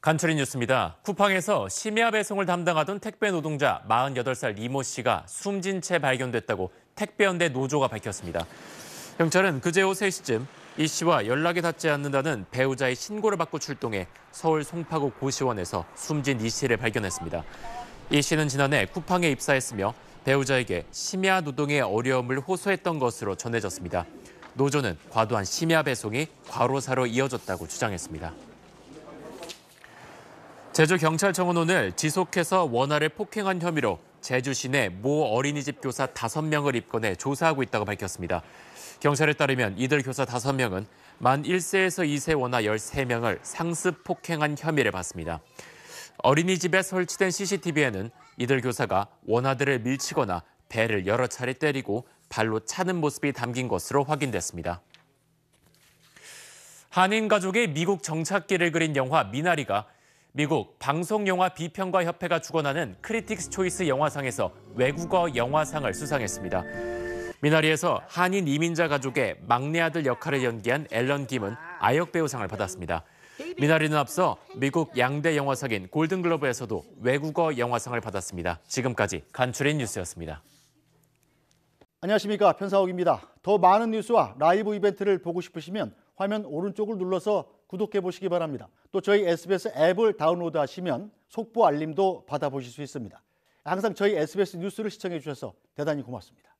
간추린 뉴스입니다. 쿠팡에서 심야 배송을 담당하던 택배 노동자 48살 이모 씨가 숨진 채 발견됐다고 택배연대 노조가 밝혔습니다. 경찰은 그제 오후 3시쯤 이 씨와 연락이 닿지 않는다는 배우자의 신고를 받고 출동해 서울 송파구 고시원에서 숨진 이 씨를 발견했습니다. 이 씨는 지난해 쿠팡에 입사했으며 배우자에게 심야 노동의 어려움을 호소했던 것으로 전해졌습니다. 노조는 과도한 심야 배송이 과로사로 이어졌다고 주장했습니다. 제주 경찰청은 오늘 지속해서 원화를 폭행한 혐의로 제주 시내 모 어린이집 교사 5명을 입건해 조사하고 있다고 밝혔습니다. 경찰에 따르면 이들 교사 5명은 만 1세에서 2세 원화 13명을 상습 폭행한 혐의를 받습니다. 어린이집에 설치된 CCTV에는 이들 교사가 원화들을 밀치거나 배를 여러 차례 때리고 발로 차는 모습이 담긴 것으로 확인됐습니다. 한인 가족의 미국 정착기를 그린 영화 미나리가 미국 방송영화 비평가 협회가 주관하는 크리틱스 초이스 영화상에서 외국어 영화상을 수상했습니다. 미나리에서 한인 이민자 가족의 막내 아들 역할을 연기한 앨런 김은 아역 배우상을 받았습니다. 미나리는 앞서 미국 양대 영화상인 골든글러브에서도 외국어 영화상을 받았습니다. 지금까지 간추린 뉴스였습니다. 안녕하십니까 편사옥입니다. 더 많은 뉴스와 라이브 이벤트를 보고 싶으시면 화면 오른쪽을 눌러서 구독해 보시기 바랍니다. 또 저희 SBS 앱을 다운로드 하시면 속보 알림도 받아보실 수 있습니다. 항상 저희 SBS 뉴스를 시청해 주셔서 대단히 고맙습니다.